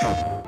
you